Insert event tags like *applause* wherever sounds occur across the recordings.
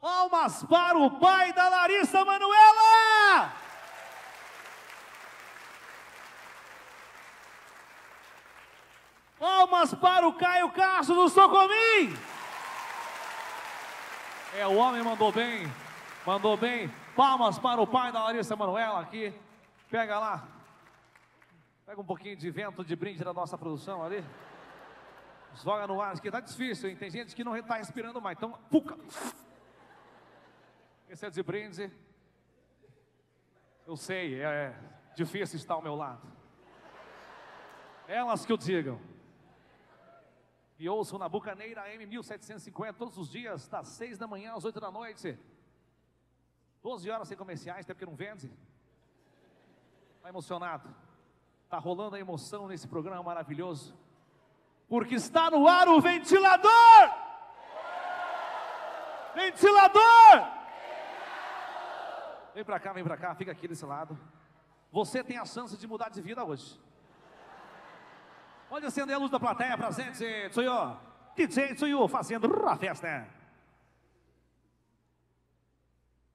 Palmas para o pai da Larissa Manuela! Palmas para o Caio Castro do Socomim! É, o homem mandou bem, mandou bem. Palmas para o pai da Larissa Manuela aqui. Pega lá. Pega um pouquinho de vento de brinde da nossa produção ali. Joga no ar, que tá difícil, hein? Tem gente que não está respirando mais. Então, puca. Esse é de brinde. Eu sei, é difícil estar ao meu lado. Elas que o digam. E ouçam na Bucaneira AM 1750 todos os dias, das 6 da manhã às 8 da noite. 12 horas sem comerciais, até porque não vende. Está emocionado? Está rolando a emoção nesse programa maravilhoso. Porque está no ar o ventilador! Ventilador! Vem para cá, vem para cá, fica aqui desse lado. Você tem a chance de mudar de vida hoje. Pode acender a luz da plateia pra gente, Tsuyo. DJ Tsuyo fazendo a festa.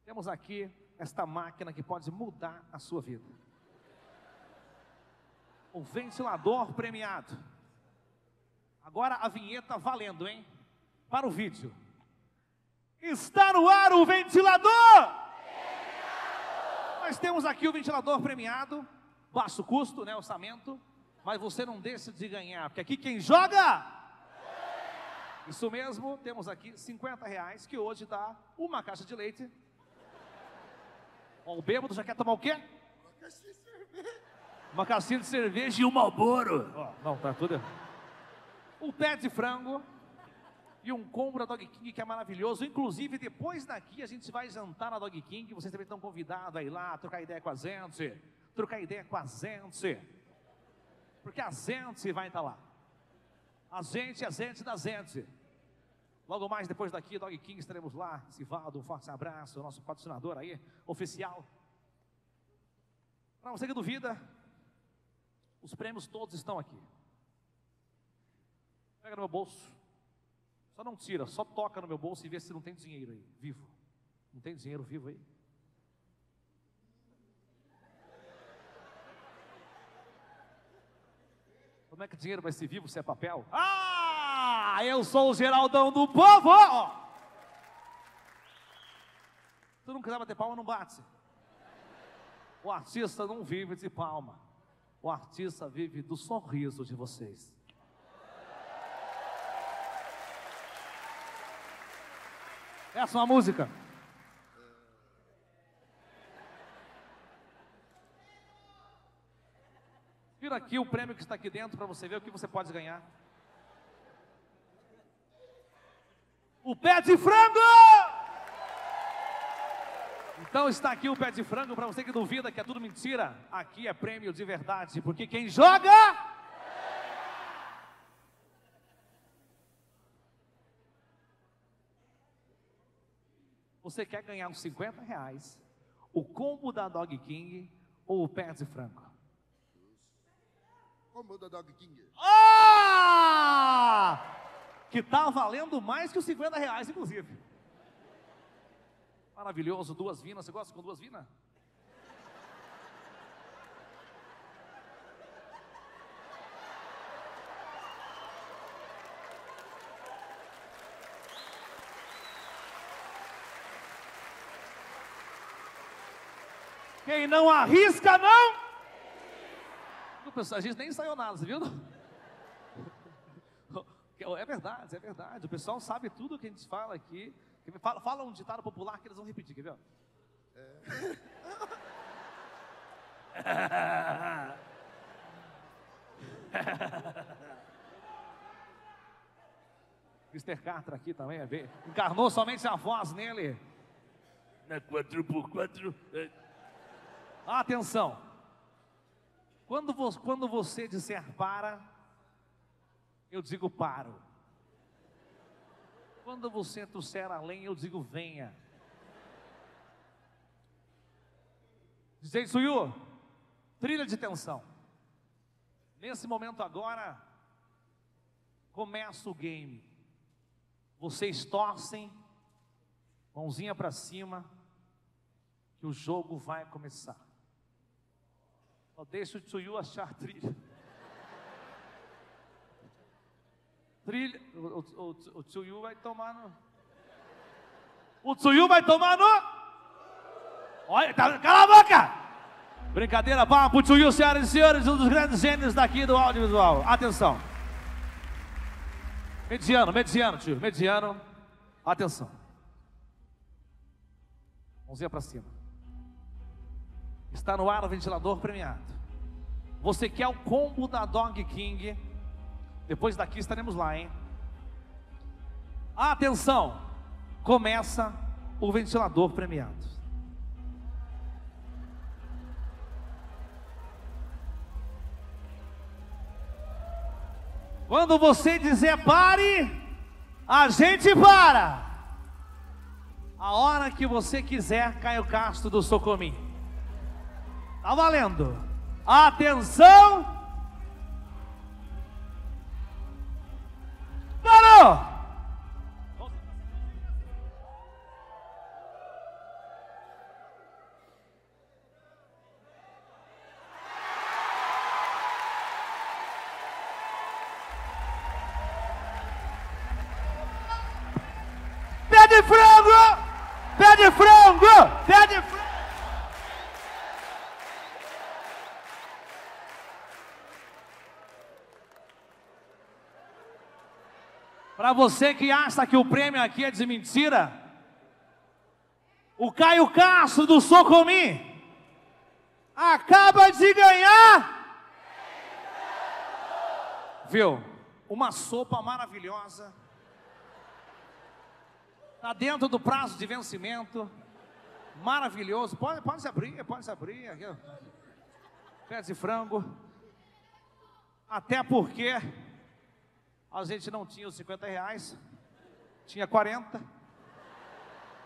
Temos aqui esta máquina que pode mudar a sua vida. O ventilador premiado. Agora a vinheta valendo, hein? Para o vídeo. Está no ar o ventilador! Nós temos aqui o ventilador premiado, baixo custo, né, orçamento, mas você não deixa de ganhar, porque aqui quem joga isso mesmo, temos aqui 50 reais, que hoje dá uma caixa de leite. Ó, o bêbado já quer tomar o quê? Uma caixinha de cerveja. Uma caixinha de cerveja e um malboro. Ó, não, tá tudo. O pé de frango e um combo da Dog King que é maravilhoso. Inclusive, depois daqui a gente vai jantar na Dog King. Vocês também estão convidados a ir lá, trocar ideia com a gente. Trocar ideia com a gente. Porque a gente vai estar lá. A gente, a gente da gente. Logo mais depois daqui, Dog King, estaremos lá. Sivaldo, um forte abraço, nosso patrocinador aí, oficial. Para você que duvida, os prêmios todos estão aqui. Pega no meu bolso. Só não tira, só toca no meu bolso e vê se não tem dinheiro aí, vivo. Não tem dinheiro vivo aí? Como é que dinheiro vai ser vivo se é papel? Ah, eu sou o Geraldão do povo! Tu não quiser bater palma, não bate. O artista não vive de palma. O artista vive do sorriso de vocês. Essa é uma música. Vira aqui o prêmio que está aqui dentro para você ver o que você pode ganhar. O pé de frango! Então está aqui o pé de frango para você que duvida que é tudo mentira. Aqui é prêmio de verdade, porque quem joga Você quer ganhar uns 50 reais, o combo da Dog King ou o pé de frango? Combo da Dog King. Ah! Que tá valendo mais que os 50 reais, inclusive. Maravilhoso, duas vinas. Você gosta com duas vinas? Quem não arrisca, não. A gente nem ensaiou nada, você viu? É verdade, é verdade. O pessoal sabe tudo que a gente fala aqui. Fala, fala um ditado popular que eles vão repetir, quer ver? É. *laughs* Mr. Carter aqui também, é ver. Encarnou somente a voz nele. Na 4x4. Atenção. Quando, vo quando você disser para, eu digo paro. Quando você trouxer além, eu digo venha. DJ Suyu, trilha de tensão. Nesse momento agora, começa o game. Vocês torcem Mãozinha para cima, que o jogo vai começar. Deixa o Tsuyu achar a trilha. Trilha, o, o, o, o Tsuyu vai tomar no. O Tsuyu vai tomar no. Olha, tá, cala a boca! Brincadeira, papo, Tsuyu, senhoras e senhores, um dos grandes gênios daqui do audiovisual. Atenção. Mediano, mediano, tio, mediano. Atenção. Mãozinha para cima. Está no ar o ventilador premiado. Você quer o combo da Dog King? Depois daqui estaremos lá, hein? Atenção! Começa o ventilador premiado. Quando você dizer pare, a gente para. A hora que você quiser, Caio Castro do Socomim. Tá valendo. Atenção! Parou! Pé de frango! Pé de frango! Pé de frango! Para você que acha que o prêmio aqui é de mentira, o Caio Castro do Socomi acaba de ganhar. Viu? Uma sopa maravilhosa. Está dentro do prazo de vencimento. Maravilhoso. Pode, pode se abrir, pode se abrir. Aqui. Pé de frango. Até porque a gente não tinha os 50 reais, tinha 40,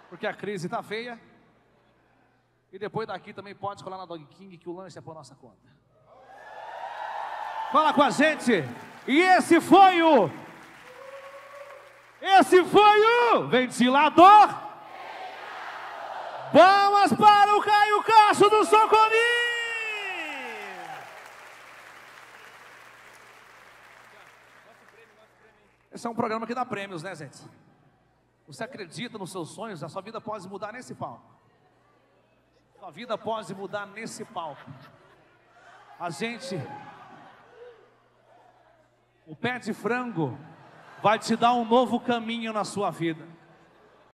porque a crise está feia. E depois daqui também pode colar na Dog King que o lanche é por nossa conta. Fala com a gente. E esse foi o. Esse foi o ventilador. Vamos para o Caio Castro do Socorri. Esse é um programa que dá prêmios, né, gente? Você acredita nos seus sonhos, a sua vida pode mudar nesse palco. Sua vida pode mudar nesse palco. A gente, o pé de frango, vai te dar um novo caminho na sua vida.